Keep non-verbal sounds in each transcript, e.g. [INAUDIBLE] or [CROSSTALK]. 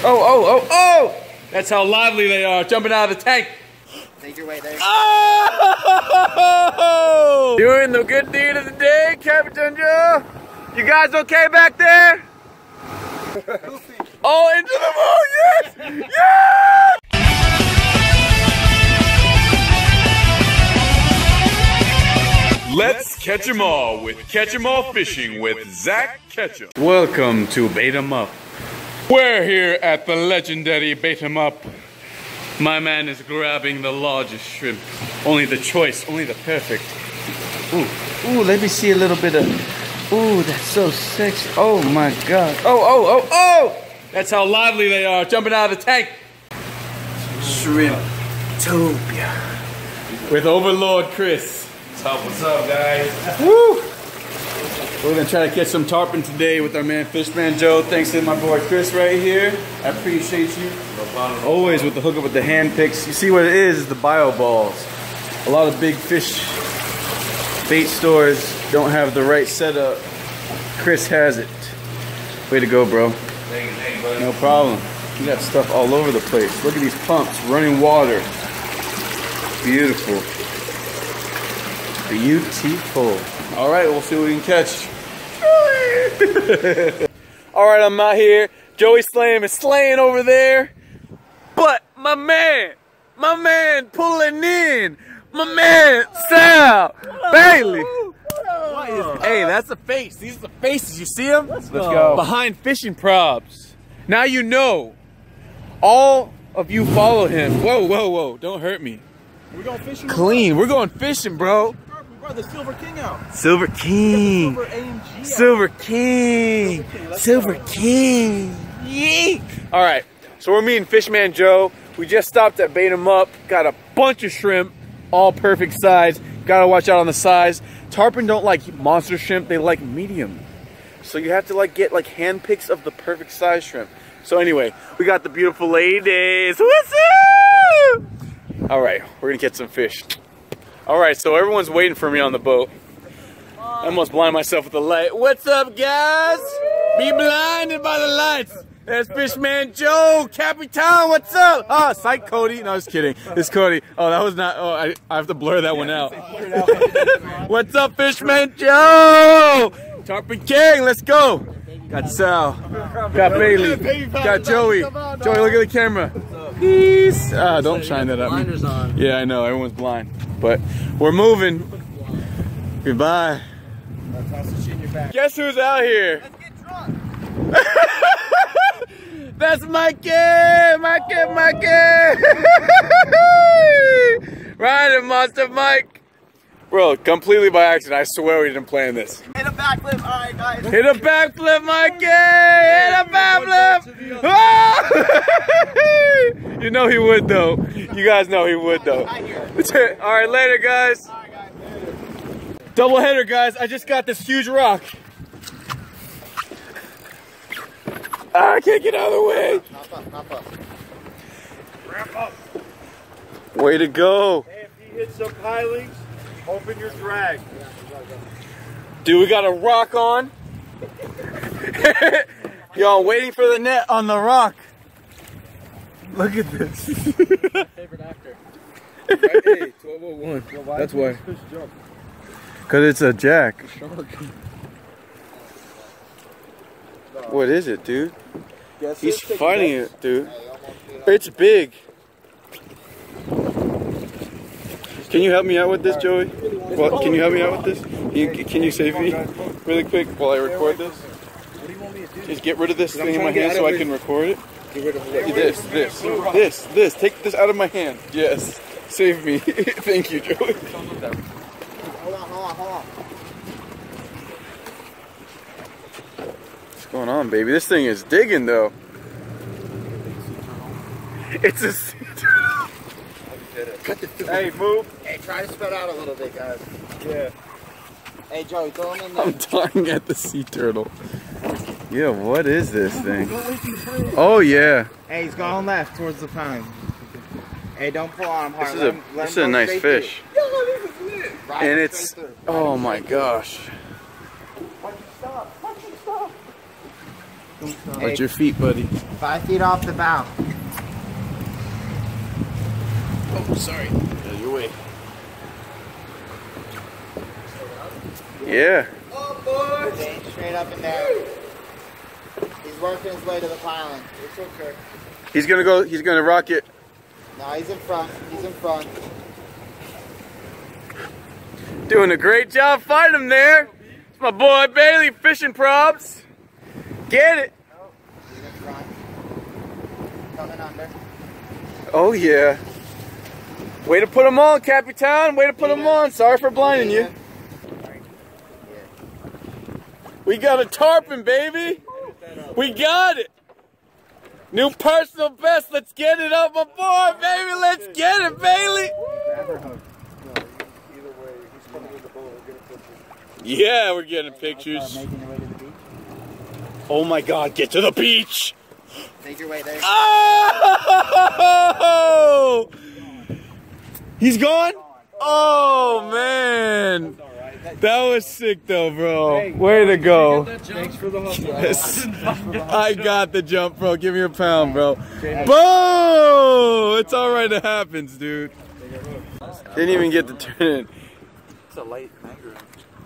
Oh, oh, oh, oh! That's how lively they are, jumping out of the tank. Make your way there. Oh! Doing the good deed of the day, Captain Joe. You guys okay back there? [LAUGHS] oh, into the moon, yes! Yes! Let's catch 'em all with Catch 'em All Fishing with Zak Catchem. Welcome to Bait 'em Up. We're here at the legendary Bait 'em Up. My man is grabbing the largest shrimp. Only the choice, only the perfect. Ooh, ooh, let me see a little bit of. Ooh, that's so sexy. Oh my god. Oh, oh, oh, oh! That's how lively they are, jumping out of the tank. Shrimp Topia. With Overlord Chris. What's up, what's up, guys? Woo! We're gonna try to catch some tarpon today with our man Fishman Joe. Thanks to my boy Chris right here. I appreciate you. Always with the hookup with the hand picks. You see what it is, the bio balls. A lot of big fish bait stores don't have the right setup. Chris has it. Way to go, bro. No problem. You got stuff all over the place. Look at these pumps, running water. Beautiful. Beautiful. All right, we'll see what we can catch. [LAUGHS] all right, I'm out here. Joey Slam is slaying over there. But my man, my man pulling in. My man, Sal Bailey. Hey, that's the face. These are the faces. You see them? Let's go. Behind fishing probs. Now you know. All of you follow him. Whoa, whoa, whoa. Don't hurt me. We're going fishing. Clean. We're going fishing, bro. The Silver King out. Silver King. Silver AMG. Silver King. Silver. King. All right. So we're meeting Fishman Joe. We just stopped at Bait 'em Up. Got a bunch of shrimp, all perfect size. Gotta watch out on the size. Tarpon don't like monster shrimp. They like medium. So you have to like get like hand picks of the perfect size shrimp. So anyway, we got the beautiful ladies. What's up? All right, we're gonna get some fish. All right, so everyone's waiting for me on the boat. I almost blind myself with the light. What's up, guys? Be blinded by the lights. There's Fishman Joe, Capitan. What's up? Ah, Sight Cody. No, just kidding. It's Cody. Oh, that was not. Oh, I, I have to blur that one out. [LAUGHS] What's up, Fishman Joe? Tarpon King. Let's go. Got Sal. Got Bailey. Got Joey. Joey, look at the camera. Peace. Ah, don't shine that at me. Blinders on. Yeah, I know. Everyone's blind. But we're moving. Goodbye. Guess who's out here? [LAUGHS] That's Mikey! Mikey, Mikey! [LAUGHS] Riding Monster Mike! Bro, completely by accident. I swear we didn't plan this. Hit a backflip. All right, guys. Hit a backflip, Mikey! Hit a backflip! Ah! [LAUGHS] you know he would, though. You guys know he would, though. [LAUGHS] All right, later, guys. Double header, guys. I just got this huge rock. Ah, I can't get out of the way. Hop up, hop up. Ramp up. Way to go. Hey, if you hit some pilings, open your drag. Dude, we got a rock on. [LAUGHS] Yo, I'm waiting for the net on the rock. Look at this. [LAUGHS] Favorite actor. hey, 1201. That's why. Because it's a jack. What is it, dude? Guess He's fighting it, dude. It's big. Can you help me out with this, Joey? Well, can you help me out with this? Can you, can you save me really quick while I record this? What do you want me to do? Just get rid of this thing in my trying to get hand so I can record it. Get rid of? This, this, this, this. Take this out of my hand. Yes. Save me. [LAUGHS] Thank you, Joey. Hold on, hold on, hold on. What's going on, baby? This thing is digging, though. It's a. sea [LAUGHS] turtle. Hey, move. Hey, try to spread out a little bit, guys. Yeah. Hey, Joey, throw him in there. I'm dying at the sea turtle. Yeah, what is this thing? Oh yeah, Hey, he's going left towards the pine. Hey, don't pull on him hard. this is Let a him- let this is him a go nice straight fish, through. Ride and him it's straight through. oh my gosh. Watch your feet, buddy. Five feet off the bow. Oh, sorry. Out of your way. Yeah. Staying straight up and down. He's working his way to the piling. It's okay. He's gonna go. He's gonna rock it. No, he's in front. He's in front. Doing a great job finding him there. It's my boy Bailey fishing probs. Get it. He's in front. Coming under. Oh yeah. Way to put them on, Capitan. Way to put them on. Sorry for blinding you. We got a tarpon, baby. We got it. New personal best. Let's get it up, boy, baby. Let's get it, Bailey. Yeah, we're getting pictures. Making your way to the beach. Oh my God, get to the beach. Make your way there. Oh! He's gone? Oh man. That was sick though, bro. Way to go. Thanks for the hustle. Yes. [LAUGHS] I got the jump, bro. Give me a pound, bro. Boom! It's alright, it happens, dude. Didn't even get to turn it. It's a light mangrove.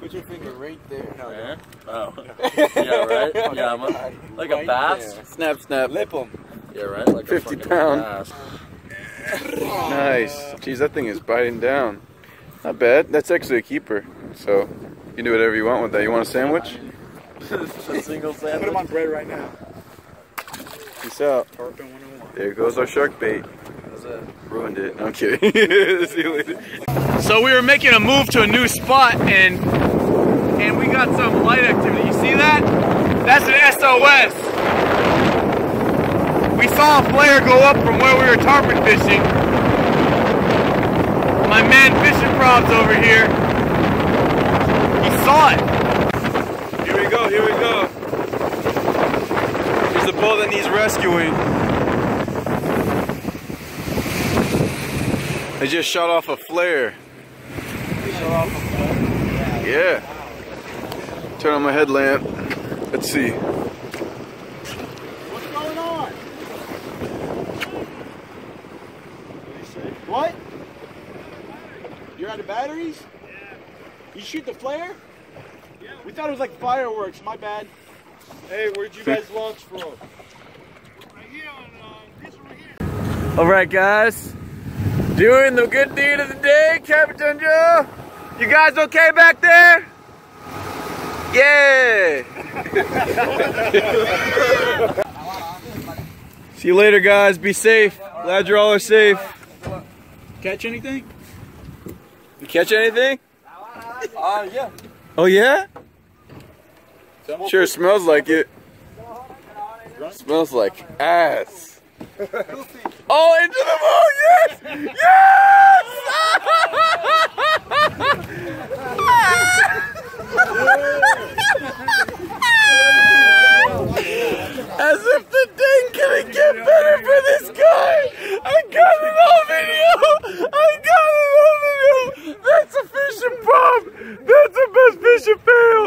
Put your finger right there. Oh. [LAUGHS] yeah, right? Yeah, I'm a, like a bass? Snap, snap. Lip him. Yeah, right? Like 50 a fucking pound. bass. [LAUGHS] Nice. Jeez, that thing is biting down. Not bad. That's actually a keeper. So you can do whatever you want with that. You want a sandwich? [LAUGHS] a single Put him sandwich. on bread right now. Peace out. Tarpon 101. There goes our shark bait. That's it. Ruined it. I'm kidding. [LAUGHS] See you later. So we were making a move to a new spot and and we got some light activity. You see that? That's an SOS. We saw a flare go up from where we were tarpon fishing. My man fishing probs over here. Saw it. Here we go, here we go. Here's the boat that needs rescuing. They just shot off a flare. Yeah. Turn on my headlamp. Let's see. What's going on? What? You're out of batteries? You shoot the flare? Yeah. We thought it was like fireworks. My bad. Hey, where'd you guys launch from? Right here on uh, this one right here. All right, guys. Doing the good deed of the day, Captain Joe. You guys okay back there? Yeah. [LAUGHS] See you later, guys. Be safe. Glad you all are safe. Catch anything? You catch anything? Uh, yeah. Oh yeah? Sure smells like it. Smells like ass. Oh, into the moon! Yes! Yes! [LAUGHS] As if the day couldn't get better for this guy! I got it on video! I got it on video! That's a fishing pop! That's the best fishing fail!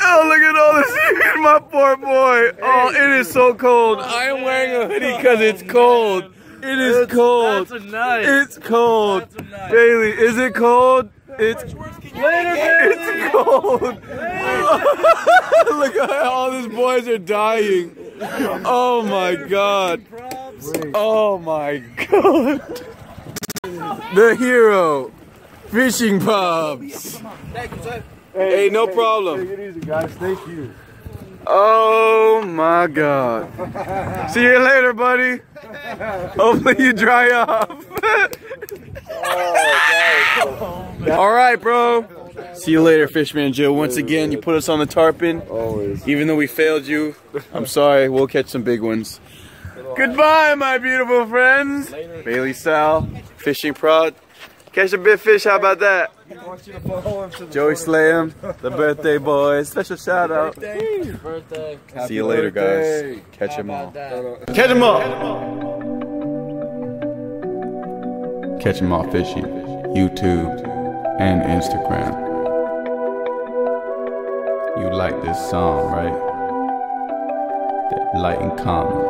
Oh, look at all this heat in my poor boy! Oh, it is so cold. I am wearing a hoodie because it's cold. It is cold. That's a nice. It's cold. That's a nice. Bailey, is it cold? It's It's cold. [LAUGHS] Look at how all these boys are dying. Oh my god. Oh my god. The hero. Fishing pops. Hey, no problem. Take it easy, guys. Thank you. Oh my god. See you later, buddy. Hopefully you dry off. [LAUGHS] All right, bro. See you later, Fishman Joe. Once again, you put us on the tarpon. Always. Even though we failed you, I'm sorry. We'll catch some big ones. Goodbye, my beautiful friends. Bailey Sal, fishing prod. Catch a big fish. How about that? I want you to follow him to the Joey Slam, the birthday boys. Special shout out. Birthday. See you later, guys. Catch them all. Catch them all. Catch them all fishing. YouTube and Instagram. You like this song, right? Light and comment.